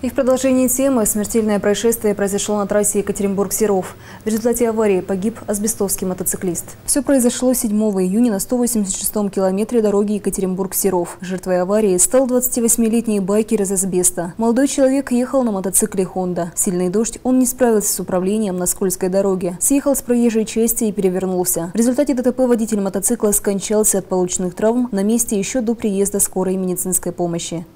И в продолжении темы смертельное происшествие произошло на трассе Екатеринбург-Серов. В результате аварии погиб асбестовский мотоциклист. Все произошло 7 июня на 186-м километре дороги Екатеринбург-Серов. Жертвой аварии стал 28-летний байкер из асбеста. Молодой человек ехал на мотоцикле «Хонда». Сильный дождь, он не справился с управлением на скользкой дороге. Съехал с проезжей части и перевернулся. В результате ДТП водитель мотоцикла скончался от полученных травм на месте еще до приезда скорой медицинской помощи.